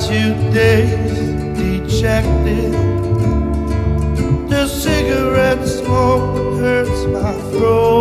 two dejected. The cigarette smoke hurts my throat.